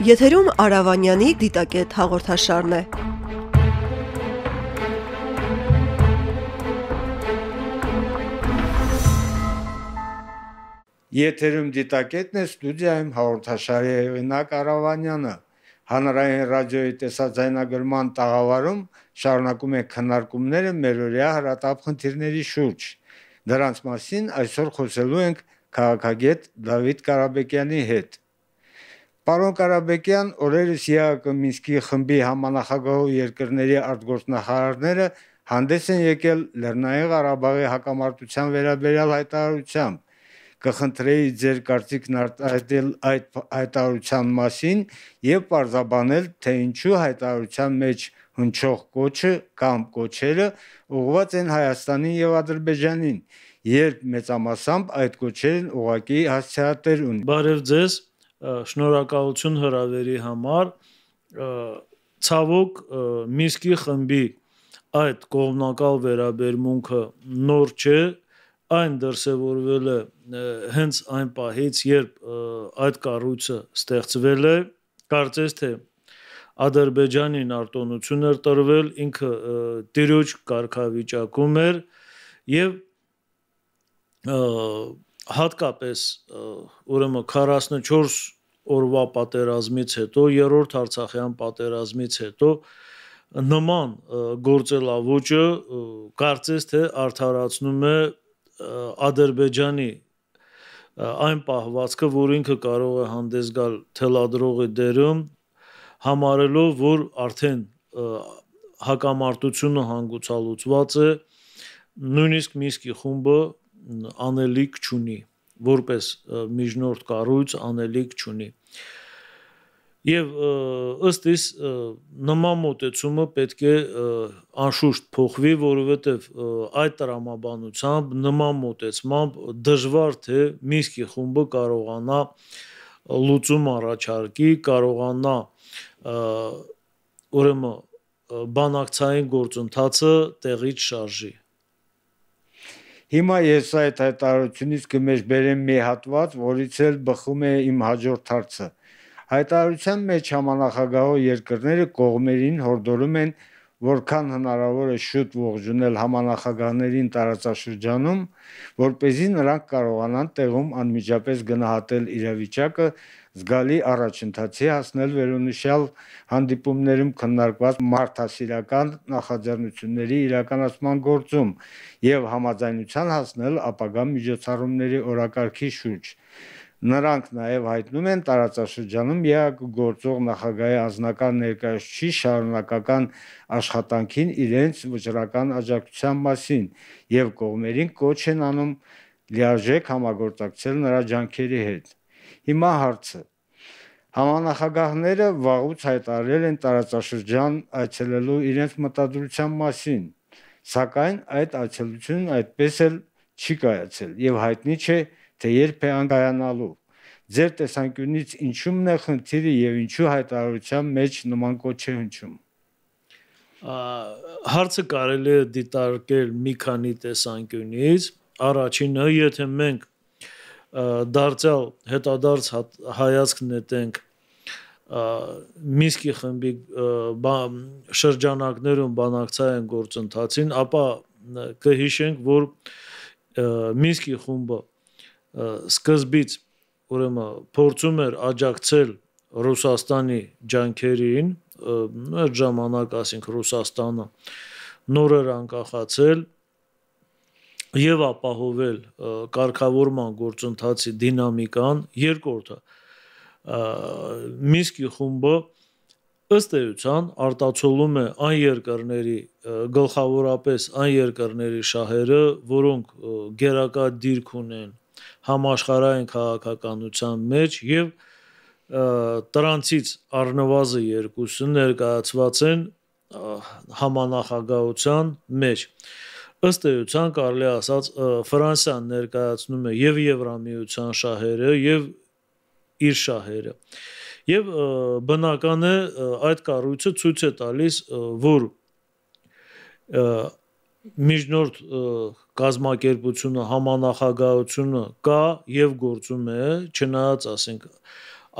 Եթերում Արավանյանի դիտակետ հաղորդաշարն է։ Եթերում դիտակետն է ստուդիայում հաղորդաշարի հեղինակ Արավանյանը։ Հանրային ռադիոյի տեսաձայնագրման տաղավարում շարունակում է քննարկումները մերօրյա հրատապ խնդիրների շուրջ։ Դրանց մասին այսօր խոսելու ենք քաղաքագետ Դավիթ Ղարաբեկյանի հետ։ Պարոն Ղարաբեկյան, օրերս ԵԱԿ Մինսկի խմբի համանախագահող երկրների արտգործնախարարները հանդես են եկել Լեռնային Ղարաբաղի հակամարտության վերաբերյալ հայտարարությամբ կխնդրեի ձեր կարծիքն արտահայտել այդ հայտարարության մասին եւ բարձաբանել թե ինչու հայտարարության մեջ հնչող կոչը կամ կոչերը ուղղված են Հայաստանին եւ Ադրբեջանին երբ մեծամասամբ այդ կոչերն ուղակի հասցեատեր ունեն Բարև ձեզ շնորհակալություն հրավերի համար ցավոք Միսկի խմբի այդ կողմնակալ վերաբերմունքը նոր չէ այն դրսևորվել է հենց այն պահից երբ այդ կառույցը ստեղծվել է կարծես թե Ադրբեջանին արտոնություն էր տրվել, ինքը տիրոջ կարգավիճակում էր եւ հատկապես ուրեմն 44 օրվա պատերազմից հետո, երրորդ Արցախյան պատերազմից հետո նման գործելավոճը կարծես թե արդարացնում է Ադրբեջանի այն պահվածքը, որ ինքը կարող է հանդես գալ թելադրողի դերում, համարելով, որ արդեն հակամարտությունը հանգուցալուծված է, նույնիսկ Միսկի խումբը անելիք չունի, որպես միջնորդ կառույց անելիք չունի։ Եվ ըստ իս նման մոտեցումը պետք է անշուշտ փոխվի, որովհետև այդ տրամաբանությամբ նման մոտեցմամբ դժվար թե Միսկի խումբը կարողանա լուծում առաջարկի, կարողանա ուրեմն բանակցային գործընթացը տեղից շարժի։ Հիմա ես այդ հայտարարությունից կմեջբերեմ մի հատված, որից էլ բխում է իմ հաջորդ հարցը։ Հայտարարության մեջ համանախագահող երկրները կողմերին հորդորում են որքան հնարավոր է շուտ ողջունել համանախագահներին տարածաշրջանում, որ เป զի նրանք կարողանան տեղում անմիջապես գնահատել իրավիճակը, զգալի առաջընթացի հասնել վերոնշյալ հանդիպումներում քննարկված մարդասիրական նախաձեռնությունների իրականացման գործում եւ համաձայնության հասնել ապագա միջոցառումների օրակարգի շուրջ։ Նրանք նաև հայտնում են տարածաշրջանում ԵԱԿ գործող նախագահի անձնական ներկայացուցիչի շարունակական աշխատանքին իրենց վճռական աջակցության մասին եւ կողմերին կոչ են անում լիարժեք համագործակցել նրա ջանքերի հետ։ Հիմա հարցը. Համանախագահները վաղուց հայտարարել են տարածաշրջան այցելելու իրենց մտադրության մասին, սակայն այդ այցելությունն այդպես էլ չի կայացել եւ հայտնի չէ թե երբ է անկայանալու։ Ձեր տեսանկյունից ինչու՞մն է խնդիրը եւ ինչու հայտարարության մեջ նման կոչ է հնչում։ Հարցը կարելի է դիտարկել մի քանի տեսանկյունից։ Առաջինը, եթե մենք դարձյալ հետադարձ հայացք նետենք Միսկի խմբի շրջանակներում բանակցային գործընթացին, ապա կհիշենք, որ Միսկի խումբը սկզբից ուրեմն փորձում էր աջակցել Ռուսաստանի ջանքերին, այդ ժամանակ, ասենք Ռուսաստանը նոր էր անկախացել եւ ապահովել կարգավորման գործընթացի դինամիկան երկրորդը Միսկի խումբը ըստ էության արտացոլում է այն երկրների գլխավորապես այն երկրների շահերը, որոնք գերակա դիրք ունեն համաշխարհային քաղաքականության մեջ եւ տրանցից առնվազն երկուսը ներկայացված են համանախագահության մեջ ըստ էության կարելի ասած Ֆրանսիան ներկայացնում է եւ Եվրամիության շահերը եւ իր շահերը եւ բնական է այդ կառույցը ցույց է տալիս որ միջնորդ կազմակերպությունը համանախագահությունը կա եւ գործում է չնայած ասենք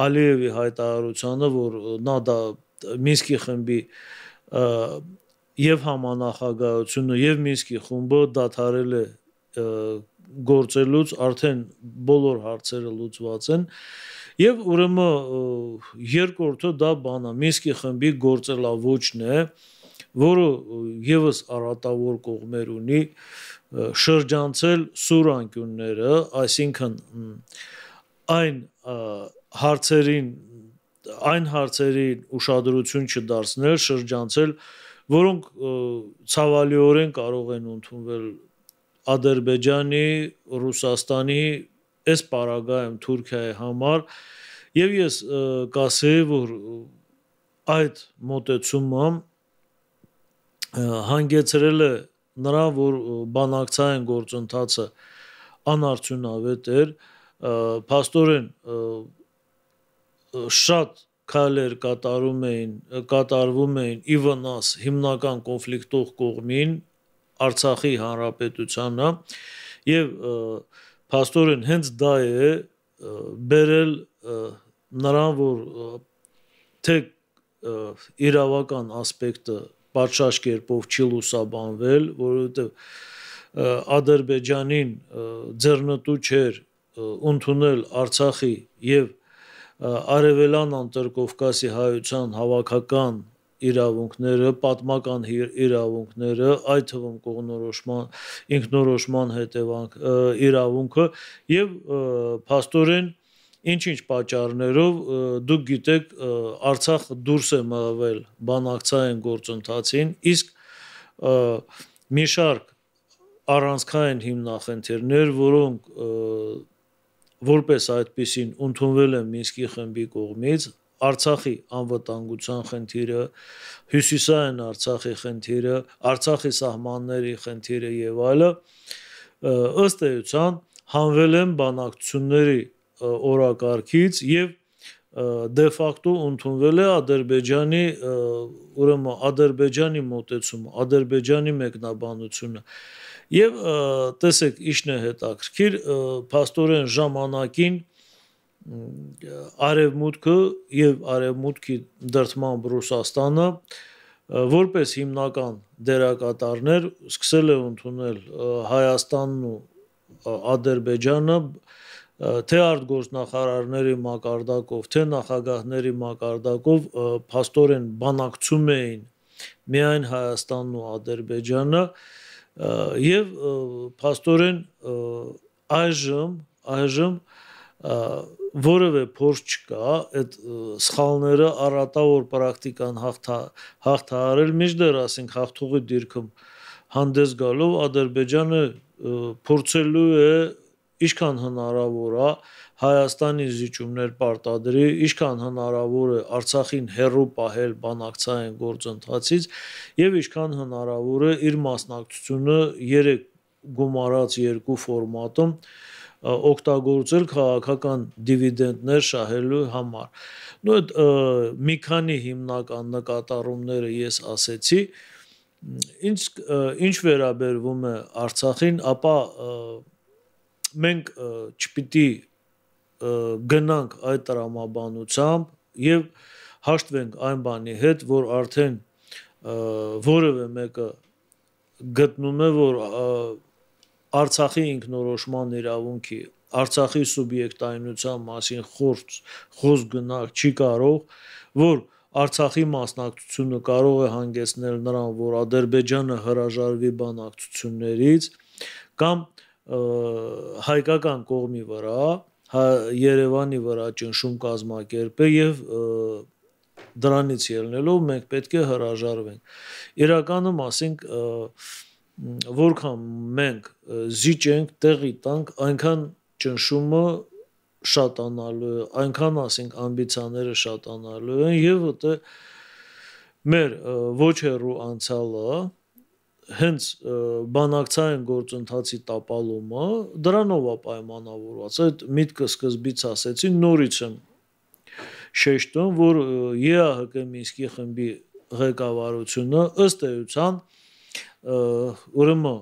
Ալիևի հայտարարությանը, որ նա դա Մինսկի խմբի եւ համանախագահությունը եւ Մինսկի խումբը դադարել է գործելուց արդեն բոլոր հարցերը լուծված են եւ ուրեմն երկրորդը դա բանա Մինսկի խմբի գործելավոճն է որը եւս արատավոր կողմեր ունի շրջանցել սուրանկյունները, այսինքն այն հարցերին այն հարցերին ուշադրություն չդարձնել, շրջանցել, որոնք ցավալիորեն կարող են ընդունվել Ադրբեջանի, Ռուսաստանի, այս պարագայում Թուրքիայի համար եւ ես կասեի, որ այդ մոտեցումը հանգեցրել է նրա, որ բանակցային գործընթացը անարդյունավետ էր, փաստորեն շատ քայլեր կատարում էին կատարվում էին ի վնաս հիմնական կոնֆլիկտող կողմին Արցախի հանրապետությանը եւ փաստորեն հենց դա է բերել նրան որ թե իրավական ասպեկտը պատշաճ կերպով չի լուսաբանվել, որովհետև Ադրբեջանին ձեռնտու չէր ընդունել Արցախի եւ Արևելան Անտերկովկասի հայության հավաքական իրավունքները, պատմական իրավունքները, այդ թվում կողնորոշման, ինքնորոշման հետևանք իրավունքը եւ փաստորեն ինչ-ինչ պատճառներով դուք գիտեք Արցախը դուրս է մղվել բանակցային գործընթացին, իսկ մի շարք առանցքային հիմնախնդիրներ, որոնք որպես այդպեսին ընդունվել են Մինսկի խմբի կողմից, Արցախի անվտանգության խնդիրը, Հյուսիսային Արցախի խնդիրը, Արցախի սահմանների խնդիրը եւ այլը ըստ էության հանվել են բանակցությունների օրակարգից եւ դե ֆակտո ընդունվել է Ադրբեջանի ուրեմն Ադրբեջանի մոտեցումը, Ադրբեջանի մեկնաբանությունը եւ տեսեք իշն է հետաքրքիր փաստորեն ժամանակին արևմուտքը եւ արևմուտքի դրթման Ռուսաստանը որպես հիմնական դերակատարներ սկսել է ընդունել Հայաստանն ու Ադրբեջանը թե արտգործնախարարների մակարդակով, թե նախագահների մակարդակով փաստորեն բանակցում էին միայն Հայաստանն ու Ադրբեջանը եւ փաստորեն այժմ այժմ որևէ փորձ չկա այդ սխալները առատավոր պրակտիկան հաղթա հաղթահարել միջդեռ ասենք հաղթողի դիրքում հանդես գալով Ադրբեջանը փորձելու է ինչքան հնարավոր է Հայաստանի զիջումներ պարտադրի, ինչքան հնարավոր է Արցախին հերրու պահել բանակցային գործընթացից եւ ինչքան հնարավոր է իր մասնակցությունը 3 գումարած երկու ֆորմատում օգտագործել քաղաքական դիվիդենդներ շահելու համար։ Նու այդ մի քանի հիմնական նկատառումները ես ասեցի, ինչ ինչ վերաբերվում է Արցախին, ապա մենք չպիտի գնանք այդ տրամաբանությամբ եւ հաշտվենք այն բանի հետ, որ արդեն որևէ մեկը գտնում է, որ Արցախի ինքնորոշման իրավունքի Արցախի սուբյեկտայնության մասին խորց խոս գնալ չի կարող, որ Արցախի մասնակցությունը կարող է հանգեցնել նրան, որ Ադրբեջանը հրաժարվի բանակցություններից կամ հայկական կողմի վրա, հա Երևանի վրա ճնշում կազմակերպե եւ դրանից ելնելով մենք պետք է հրաժարվենք։ Իրականում ասենք որքան մենք զիջենք, տեղի տանք, այնքան ճնշումը շատանալու է, այնքան ասենք ամբիցիաները շատանալու են եւ որտե մեր ոչ հերու անցյալը հենց բանակցային գործընթացի տապալումը դրանով է պայմանավորված։ Այդ միտքը սկզբից ասեցի, նորից եմ շեշտում, որ ԵԱՀԿ Մինսկի խմբի ղեկավարությունը ըստ էության ուրեմն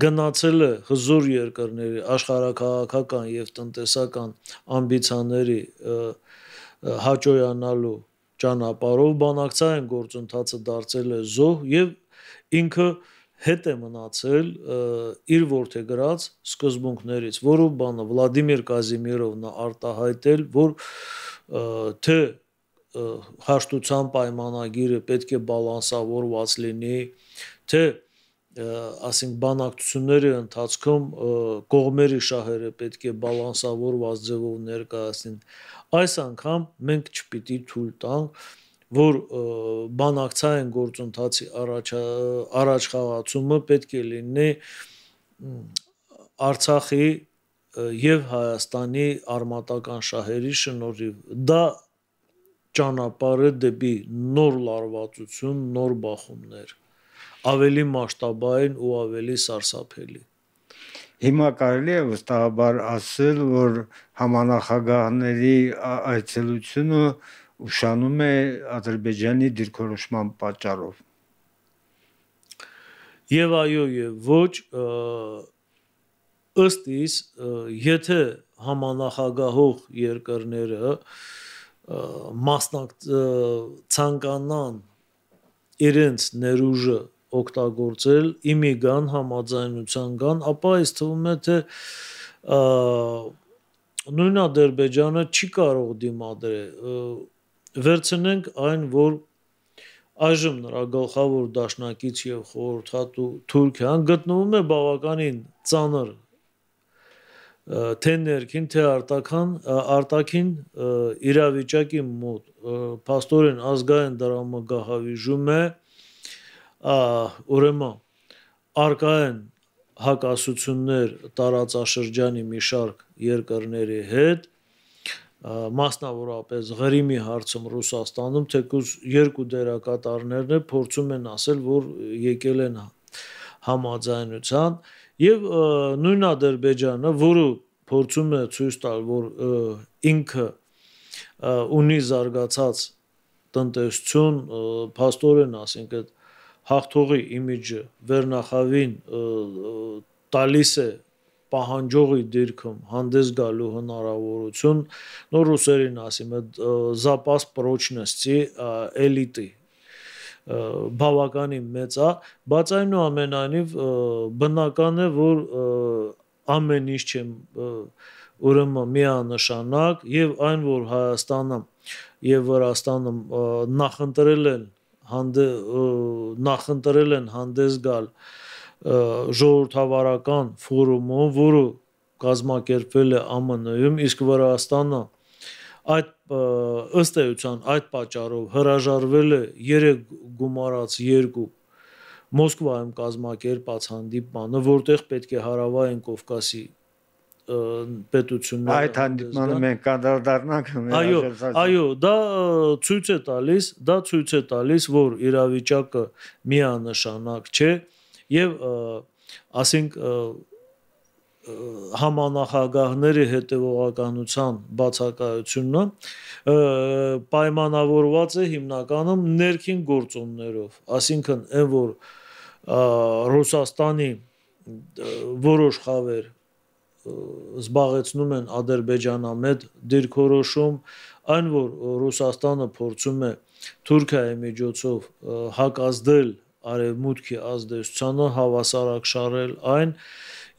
գնացել է հզոր երկրների աշխարհակաղակական եւ տնտեսական ամբիցիաների հաջողանալու ճանապարհով բանակցային գործընթացը դարձել է զոհ եւ ինքը հետ է մնացել իր ворթե գրած սկզբունքներից, որը բանը Վլադիմիր Կազիմիրովն արտահայտել, որ թե հաշտության պայմանագիրը պետք է բալանսավորված լինի, թե ասենք բանակցությունների ընթացքում կողմերի շահերը պետք է բալանսավորված ձևով ներկայացնեն։ Այս անգամ մենք չպիտի թույլ տանք որ բանակցային գործընթացի առաջ առաջ խաղացումը պետք է լինի Արցախի եւ Հայաստանի արմատական շահերի շնորհիվ դա ճանապարհը դեպի նոր լարվածություն, նոր բախումներ ավելի մասշտաբային ու ավելի սարսափելի Հիմա կարելի է վստահաբար ասել, որ համանախագահների այցելությունը ուշանում է Ադրբեջանի դիրքորոշման պատճառով։ Եվ այո, եւ ոչ ըստ իս, եթե համանախագահող երկրները մասնակ ցանկանան իրենց ներուժը օգտագործել, իմիգան համաձայնության կան, ապա այս թվում է թե նույն Ադրբեջանը չի կարող դիմադրել վերցնենք այն որ այժմ նրա գլխավոր դաշնակից եւ խորհրդատու Թուրքիան գտնվում է բավականին ծանր թե ներքին թե արտաքան արտաքին իրավիճակի մոտ փաստորեն ազգային դրամը գահավիժում է ուրեմն արկային հակասություններ տարածաշրջանի մի շարք երկրների հետ մասնավորապես Ղրիմի հարցում Ռուսաստանում թեկուզ երկու դերակատարներն է փորձում են ասել, որ եկել են համաձայնության եւ նույն Ադրբեջանը, որը փորձում է ցույց տալ, որ ինքը ունի զարգացած տնտեսություն, փաստորեն, ասենք այդ հաղթողի իմիջը վերնախավին տալիս է պահանջողի դիրքում հանդես գալու հնարավորություն նոր ռուսերին ասիմ այդ զապաս պրոչնստի էլիտի բավականին մեծ է բայց այնուամենայնիվ բնական է որ ամեն ինչ չեմ ուրեմն միանշանակ եւ այն որ Հայաստանը եւ Վրաստանը նախընտրել են հանդե նախընտրել են հանդես գալ հանդե ժողովրդավարական ֆորումում, որը կազմակերպվել է ԱՄՆ-ում, իսկ Վրաստանը այդ ըստ էության այդ պատճառով հրաժարվել է 3 գումարած 2 Մոսկվայում կազմակերպած հանդիպմանը, որտեղ պետք է հարավային Կովկասի պետությունները այդ հանդիպմանը մենք կանդրադառնանք այո այո դա ցույց է տալիս դա ցույց է տալիս որ իրավիճակը միանշանակ չէ եւ ասենք համանախագահների հետևողականության բացակայությունը պայմանավորված է հիմնականում ներքին գործոններով ասինքն այն որ Ռուսաստանի որոշ խավեր զբաղեցնում են Ադրբեջանամետ դիրքորոշում, այն որ Ռուսաստանը փորձում է Թուրքիայի միջոցով հակազդել արևմուտքի ազդեցությանը հավասարակշռել այն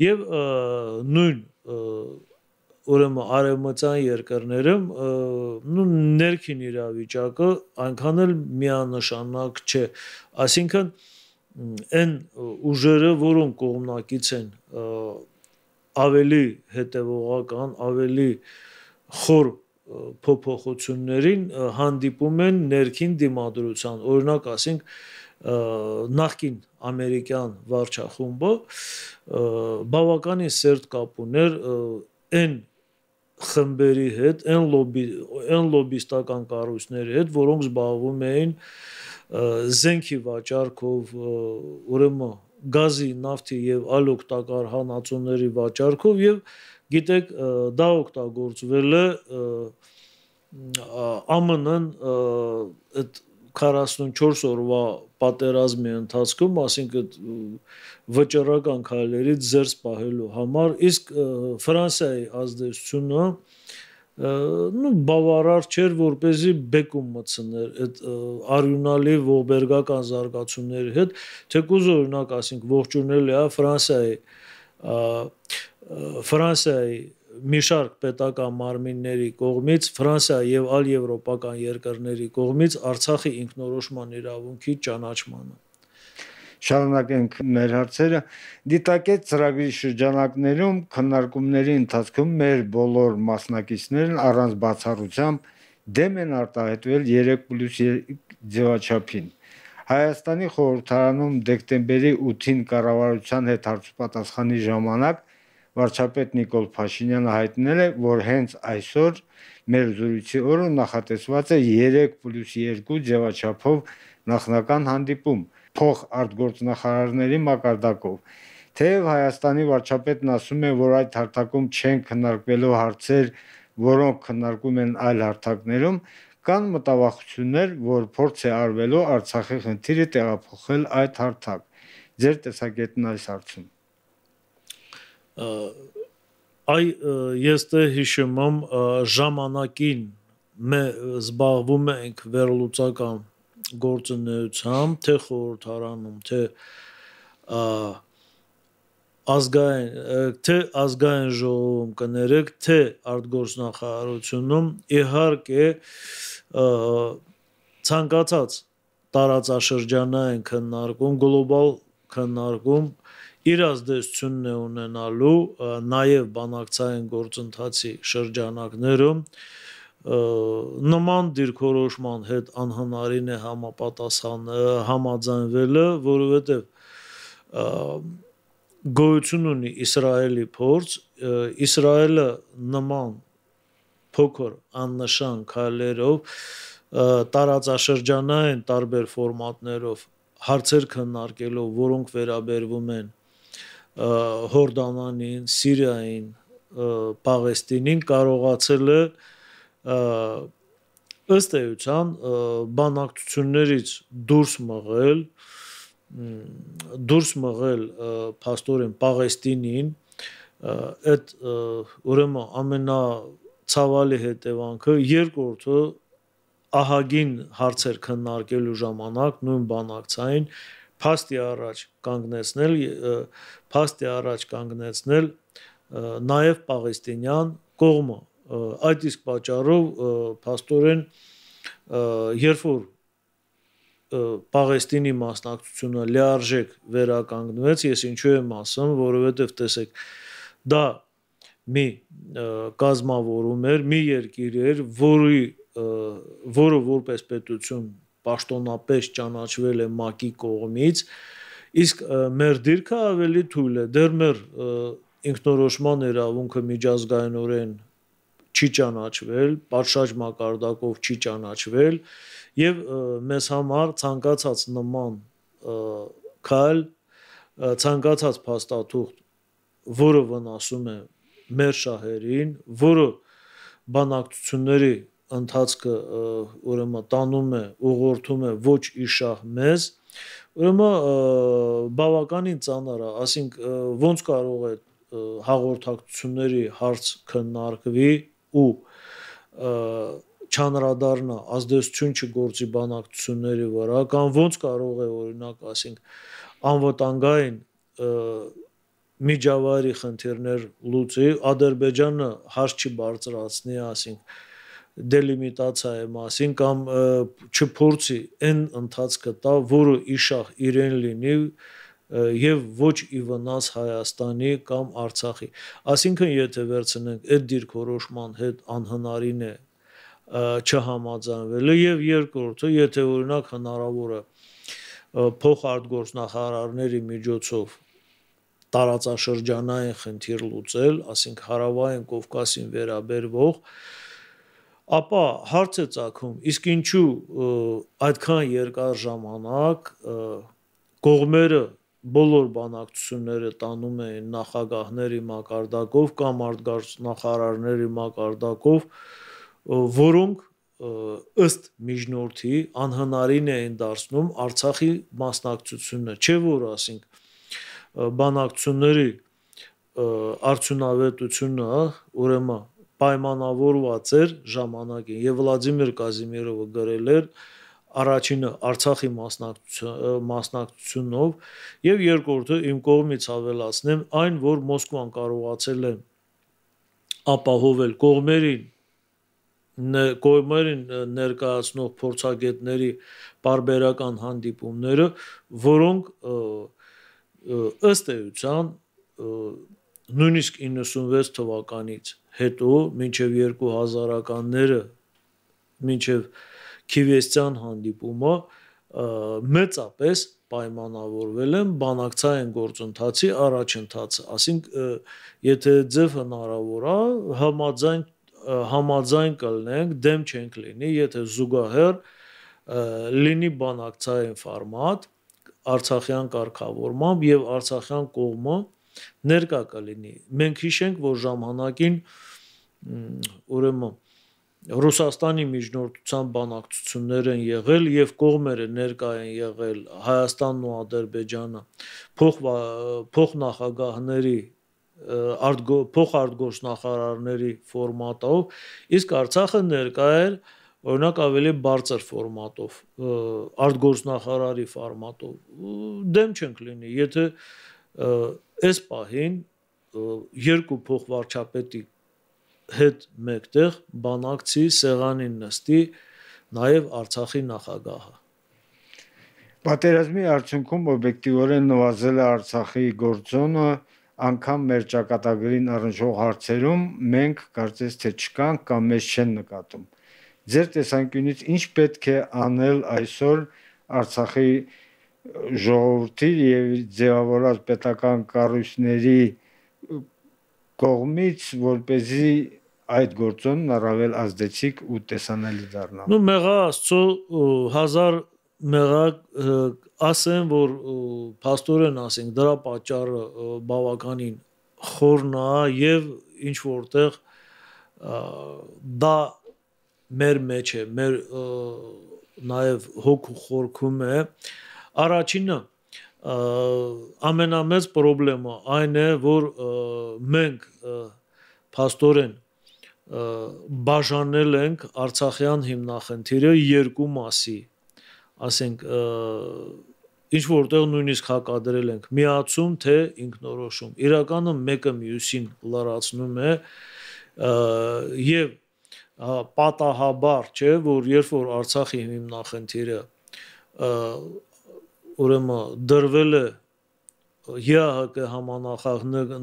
եւ նույն ուրեմն արևմտյան երկրներում ներքին իրավիճակը այնքան էլ միանշանակ չէ այսինքն այն ուժերը որոնք կողմնակից են ավելի հետևողական, ավելի խոր փոփոխություններին հանդիպում են ներքին դիմադրության։ Օրինակ, ասենք, նախքին ամերիկյան վարչախումբը բավականին սերտ կապ ուներ այն խմբերի հետ, այն լոբի, այն լոբիստական կառույցների հետ, որոնք զբաղվում էին զենքի վաճառքով, ուրեմն գազի, նավթի եւ այլ օգտակար հանածոների վաճառքով եւ գիտեք դա օգտագործվել է ԱՄՆ-ն այդ 44 օրվա պատերազմի ընթացքում, ասինքն վճռական քայլերից զերծ պահելու համար, իսկ Ֆրանսիայի ազդեցությունը նու բավարար չէր որ เป զի բեկում մցներ այդ արյունալի ողբերգական զարգացումների հետ թեկուզ օրինակ ասենք ողջունել է Ֆրանսիայի Ֆրանսիայի մի շարք պետական մարմինների կողմից Ֆրանսիա եւ այլ եվրոպական երկրների կողմից Արցախի ինքնորոշման իրավունքի ճանաչմանը շարունակենք մեր հարցերը դիտակետ ծրագրի շրջանակներում քննարկումների ընթացքում մեր բոլոր մասնակիցներն առանց բացառությամբ դեմ են արտահայտվել 3+2 ձևաչափին Հայաստանի խորհրդարանում դեկտեմբերի 8-ին կառավարության հետ հարցպատասխանի ժամանակ վարչապետ Նիկոլ Փաշինյանը հայտնել է, որ հենց այսօր մեր զրույցի օրը նախատեսված է 3+2 ձևաչափով նախնական հանդիպում փոխ արտգործնախարարների մակարդակով։ Թեև Հայաստանի վարչապետն ասում է, որ այդ հարթակում չեն քննարկվելու հարցեր, որոնք քննարկում են այլ հարթակներում, կան մտավախություններ, որ փորձ է արվելու Արցախի խնդիրը տեղափոխել այդ հարթակ։ Ձեր տեսակետն այս հարցում այ ես դե հիշում եմ ժամանակին մե զբաղվում ենք վերլուծական գործունեությամբ թե խորհրդարանում թե ազգային թե ազգային ժողովում կներեք թե արտգործնախարարությունում իհարկե ցանկացած տարածաշրջանային քննարկում գլոբալ քննարկում իր ազդեցությունն է ունենալու նաև բանակցային գործընթացի շրջանակներում նման դիրքորոշման հետ անհնարին է համապատասխան համաձայնվելը, որովհետև գոյություն ունի Իսրայելի փորձ, Իսրայելը նման փոքր աննշան քայլերով տարածաշրջանային տարբեր ֆորմատներով հարցեր քննարկելով, որոնք վերաբերվում են Հորդանանին, Սիրիային, Պաղեստինին կարողացել է ըստ էության բանակցություններից դուրս մղել դուրս մղել փաստորեն Պաղեստինին այդ ուրեմն ամենա ցավալի հետևանքը երկրորդը ահագին հարցեր քննարկելու ժամանակ նույն բանակցային փաստի առաջ կանգնեցնել փաստի առաջ կանգնեցնել նաև պաղեստինյան կողմը այդ իսկ պատճառով փաստորեն երբ որ Պաղեստինի մասնակցությունը լիարժեք վերականգնվեց, ես ինչու եմ ասում, որովհետև տեսեք, դա մի կազմավորում էր, մի երկիր էր, որի որը որպես պետություն պաշտոնապես ճանաչվել է ՄԱԿ-ի կողմից, իսկ մեր դիրքը ավելի թույլ է, դեռ մեր ինքնորոշման իրավունքը միջազգայինորեն չի ճանաչվել, պատշաճ մակարդակով չի ճանաչվել եւ մեզ համար ցանկացած նման քայլ ցանկացած փաստաթուղթ, որը վնասում է մեր շահերին, որը բանակցությունների ընթացքը ուրեմն տանում է, ուղղորդում է ոչ իշահ մեզ, ուրեմն բավականին ծանր է, ասինք ոնց կարող է հաղորդակցությունների հարց քննարկվի ու չանրադառնա ազդեցություն չգործի բանակցությունների վրա կամ ոնց կարող է օրինակ ասենք անվտանգային միջավայրի խնդիրներ լուծի Ադրբեջանը հարց չի բարձրացնի ասենք դելիմիտացիայի մասին կամ չփորձի այն ընթացքը տա, որը իշախ իրեն լինի եւ ոչ ի վնաս Հայաստանի կամ Արցախի։ Այսինքն եթե վերցնենք այդ դիրքորոշման հետ անհնարին է չհամաձայնվելը եւ երկրորդը, եթե օրինակ հնարավոր է փոխարտգործնախարարների միջոցով տարածաշրջանային խնդիր լուծել, ասենք հարավային Կովկասին վերաբերվող ապա հարց է ցակում իսկ ինչու այդքան երկար ժամանակ կողմերը բոլոր բանակցությունները տանում էին նախագահների մակարդակով կամ արտգարց նախարարների մակարդակով որոնք ըստ միջնորդի անհնարին էին դարձնում Արցախի մասնակցությունը, չէ որ ասենք բանակցությունների արդյունավետությունը ուրեմն պայմանավորված էր ժամանակին եւ Վլադիմիր Կազիմիրովը գրել էր առաջինը Արցախի մասնակցությունով եւ երկրորդը իմ կողմից ավելացնեմ այն որ Մոսկվան կարողացել է ապահովել կողմերին կողմերին ներկայացնող փորձագետների բարբերական հանդիպումները, որոնք ըստ էության նույնիսկ 96 թվականից հետո մինչև 2000-ականները մինչև Քիվեստյան հանդիպումը մեծապես պայմանավորվել են բանակցային գործընթացի առաջընթացը, ասենք եթե ձև հնարավոր է համաձայն համաձայն կլնենք, դեմ չենք լինի, եթե զուգահեռ լինի բանակցային ֆորմատ Արցախյան կարգավորմամբ եւ Արցախյան կողմը ներկա կլինի։ Մենք հիշենք, որ ժամանակին ուրեմն Ռուսաստանի միջնորդության բանակցություններ են եղել եւ կողմերը ներկա են եղել Հայաստանն ու Ադրբեջանը փոխ փոխնախագահների արտգո փոխարտգործնախարարների ֆորմատով իսկ Արցախը ներկա էր օրինակ ավելի բարձր ֆորմատով արտգործնախարարի ֆորմատով դեմ չենք լինի եթե այս պահին երկու փոխվարչապետի հետ մեկտեղ բանակցի սեղանին նստի նաև Արցախի նախագահը Պատերազմի արդյունքում օբյեկտիվորեն նվազել է Արցախի գործոնը անգամ մեր ճակատագրին առնչող հարցերում մենք կարծես թե չկանք կամ մեզ չեն նկատում։ Ձեր տեսանկյունից ինչ պետք է անել այսօր Արցախի ժողովրդի եւ ձևավորած պետական կառույցների կողմից, որ เป զի այդ գործոնն առավել ազդեցիկ ու տեսանելի դառնա։ Նու մեղա Աստծո 1000 մեղա ասեմ, որ пастоրեն ասենք, դրա պատճառը բավականին խորն է եւ ինչ որտեղ դա մեր մեջ է, մեր նաև հոգու խորքում է, և, Առաջինը ամենամեծ խնդրեմը այն է, որ մենք փաստորեն բաժանել ենք Արցախյան հիմնախնդիրը երկու մասի, ասենք ինչ որտեղ նույնիսկ հակադրել ենք միացում թե ինքնորոշում։ Իրականը մեկը մյուսին լրացնում է եւ պատահաբար, չէ, որ երբ որ Արցախի հիմնախնդիրը ուրեմն դրվել է ՀՀԿ համանախագահ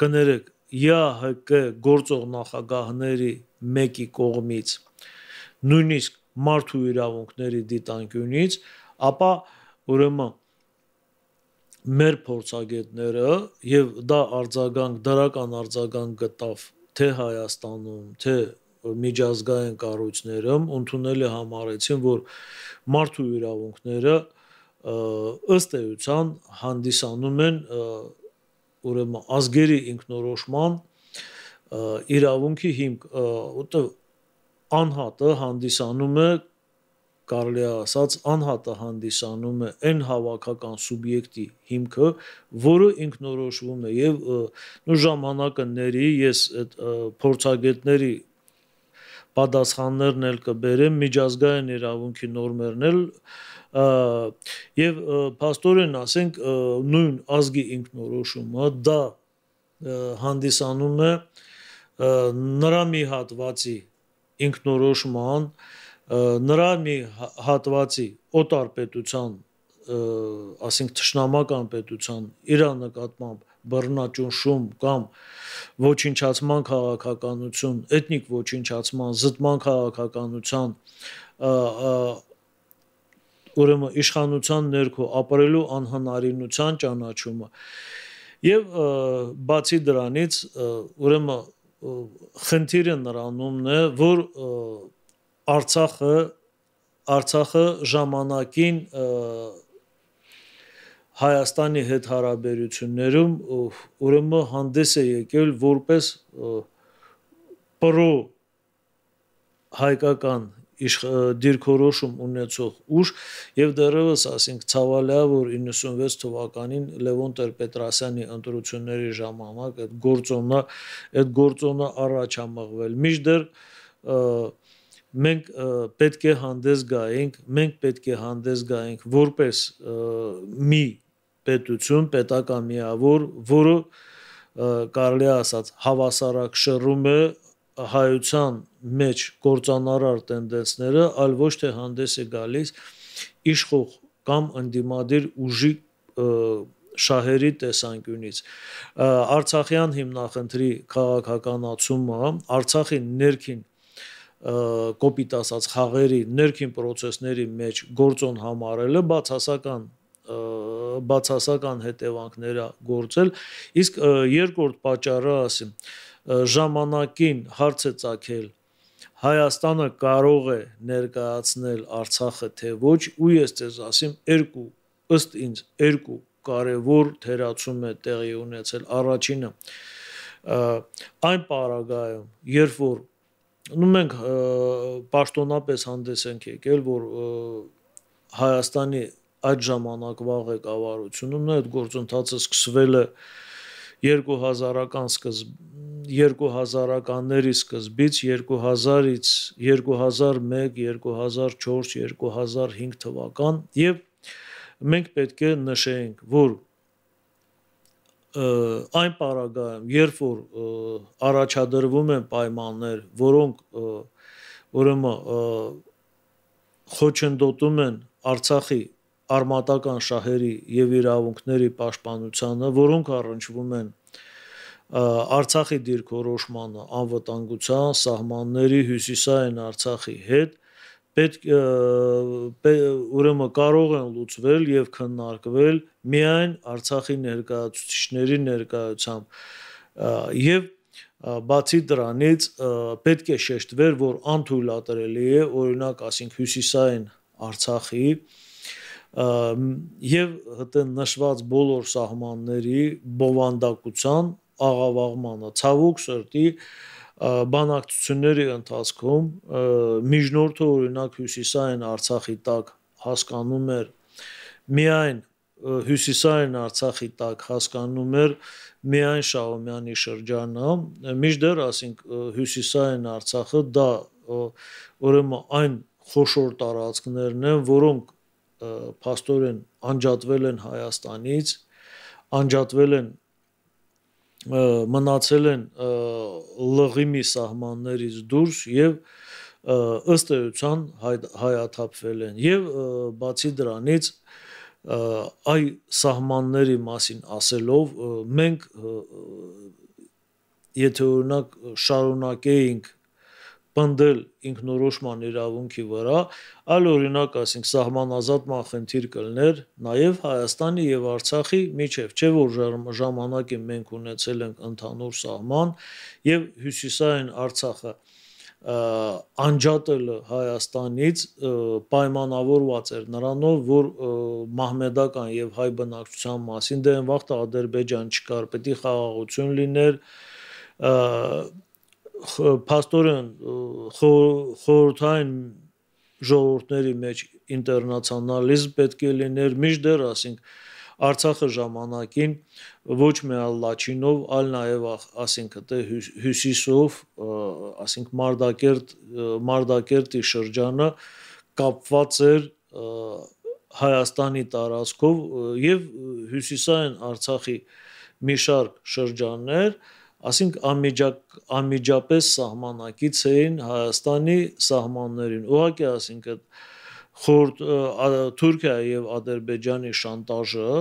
կներեք ՀՀԿ գործող նախագահների մեկի կողմից նույնիսկ մարդու իրավունքների դիտանկյունից, ապա ուրեմն մեր փորձագետները եւ դա արձագանք դրական արձագանք գտավ թե Հայաստանում, թե միջազգային կառույցներում ընդունելի համարեցին, որ մարդու իրավունքները ըստ էության հանդիսանում են ուրեմն ազգերի ինքնորոշման իրավունքի հիմք, որտեղ անհատը հանդիսանում է կարելի է ասած անհատը հանդիսանում է այն հավաքական սուբյեկտի հիմքը, որը ինքնորոշվում է եւ նույն ժամանակը ների ես այդ փորձագետների պատասխաններն էլ կբերեմ միջազգային իրավունքի նորմերն էլ եւ փաստորեն ասենք նույն ազգի ինքնորոշումը դա հանդիսանում է նրա մի հատվածի ինքնորոշման նրա մի հատվածի օտար պետության ասենք ճշնամական պետության իր նկատմամբ բռնաճնշում կամ ոչնչացման քաղաքականություն, էթնիկ ոչնչացման, զտման քաղաքականության ուրեմն իշխանության ներքո ապրելու անհնարինության ճանաչումը եւ բացի դրանից ուրեմն խնդիրը նրանումն է որ Արցախը Արցախը ժամանակին Հայաստանի հետ հարաբերություններում ուրեմն հանդես է եկել որպես պրո հայկական դիրքորոշում ունեցող ուժ եւ դեռևս ասենք ցավալիա որ 96 թվականին Լևոն Տեր-Պետրոսյանի ընտրությունների ժամանակ այդ գործոնը այդ գործոնը առաջ ամաղվել միջդեռ մենք պետք է հանդես գայինք մենք պետք է հանդես գայինք որպես մի պետություն պետական միավոր որը կարելի ասած հավասարակ շռում է հայության մեջ կործանարար տենդենսները, այլ ոչ թե հանդես է գալիս իշխող կամ ընդդիմադիր ուժի շահերի տեսանկյունից Արցախյան հիմնախնդրի քաղաքականացումը Արցախի ներքին կոպիտ ասած խաղերի ներքին process-ների մեջ գործոն համարելը բացասական բացասական հետևանքներ գործել իսկ երկրորդ պատճառը ասեմ ժամանակին հարց է ցակել Հայաստանը կարող է ներկայացնել Արցախը թե ոչ ու ես ձեզ ասեմ երկու ըստ ինձ երկու կարևոր թերացում է տեղի ունեցել առաջինը այն պարագայում երբ որ նու մենք պաշտոնապես հանդես ենք եկել որ Հայաստանի այդ ժամանակվա ղեկավարությունն այդ գործընթացը սկսվել է 2000-ական սկզբ 2000-ականների սկզբից 2000-ից 2001, 2004, 2005 թվական եւ մենք պետք է նշենք, որ այն պարագայում, երբ որ առաջադրվում են պայմաններ, որոնք ուրեմն խոչընդոտում են Արցախի արմատական շահերի եւ իրավունքների պաշտպանությանը, որոնք առնչվում են Արցախի դիրքորոշմանը, անվտանգության, սահմանների հյուսիսային Արցախի հետ, պետք ուրեմն կարող են լուծվել եւ քննարկվել միայն Արցախի ներկայացուցիչների ներկայությամբ եւ բացի դրանից պետք է շեշտվեր, որ անթույլատրելի է օրինակ, ասենք հյուսիսային Արցախի եւ հտե նշված բոլոր սահմանների բովանդակության աղավաղմանը ցավոք սրտի բանակցությունների ընթացքում միջնորդը օրինակ հյուսիսային Արցախի տակ հասկանում էր միայն հյուսիսային Արցախի տակ հասկանում էր միայն Շահումյանի շրջանը, միջդեռ ասենք հյուսիսային Արցախը դա ուրեմն այն խոշոր տարածքներն են, որոնք փաստորեն անջատվել են Հայաստանից, անջատվել են մնացել են լղիմի սահմաններից դուրս եւ ըստ էության հայաթափվել են եւ բացի դրանից այ սահմանների մասին ասելով մենք եթե օրինակ շարունակեինք պնդել ինքնորոշման իրավունքի վրա, այլ օրինակ ասենք սահմանազատման խնդիր կլներ նաև Հայաստանի եւ Արցախի միջև, չէ որ ժամանակի մենք ունեցել ենք ընդհանուր սահման եւ հյուսիսային Արցախը անջատելը Հայաստանից պայմանավորված էր նրանով, որ մահմեդական եւ հայ բնակչության մասին դե այն վաղտ Ադրբեջան չկար, պետք է խաղաղություն լիներ փաստորեն խորհրդային ժողովուրդների մեջ ինտերնացիոնալիզմ պետք է լիներ միջդեռ, ասենք Արցախը ժամանակին ոչ միայն Լաչինով, այլ նաև ասենք դե հյուսիսով, ասենք Մարտակերտ Մարտակերտի շրջանը կապված էր Հայաստանի տարածքով եւ հյուսիսային Արցախի մի շարք շրջաններ, ասենք անմիջակ անմիջապես սահմանակից էին Հայաստանի սահմաններին։ Ուղղակի ասենք այդ խորտ Թուրքիա եւ Ադրբեջանի շանտաժը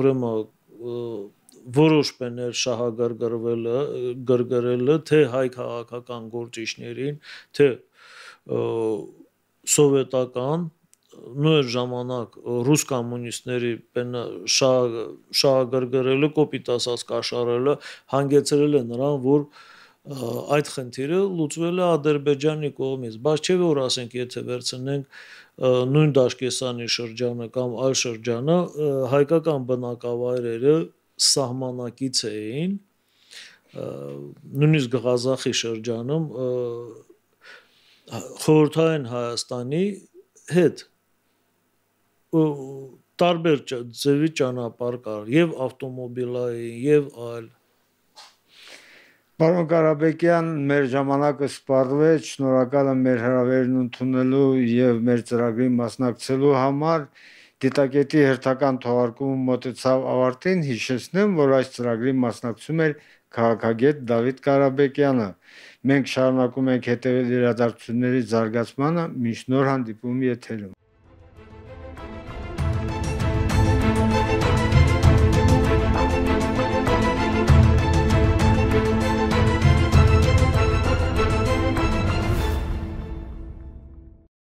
ուրեմն որոշ բաներ շահագրգռվելը գրգռելը թե հայ քաղաքական գործիչներին թե սովետական նույն ժամանակ ռուս կոմունիստների շահագրգռելը կոպիտ ասած կաշառելը հանգեցրել է նրան, որ այդ խնդիրը լուծվել է Ադրբեջանի կողմից, բայց չէ որ ասենք եթե վերցնենք նույն Դաշկեսանի շրջանը կամ այլ շրջանը հայկական բնակավայրերը սահմանակից էին նույնիսկ Ղազախի շրջանում խորհրդային Հայաստանի հետ տարբեր ձևի ճանապարհ կար եւ ավտոմոբիլային եւ այլ Պարոն Ղարաբեկյան, մեր ժամանակը սպառվեց, շնորհակալ եմ մեր հրավերն ընդունելու եւ մեր ծրագրին մասնակցելու համար։ Դիտակետի հերթական թողարկումը մոտեցավ ավարտին, հիշեցնեմ, որ այս ծրագրին մասնակցում էր քաղաքագետ Դավիթ Ղարաբեկյանը։ Մենք շարունակում ենք հետևել իրադարձությունների զարգացմանը, մինչ նոր հանդիպում եթերում։